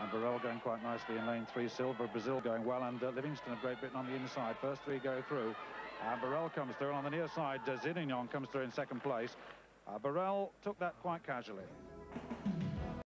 And Burrell going quite nicely in lane three. Silva, Brazil going well. And uh, Livingston of Great Britain on the inside. First three go through. And Burrell comes through. And on the near side, Zirignon comes through in second place. Uh, Burrell took that quite casually.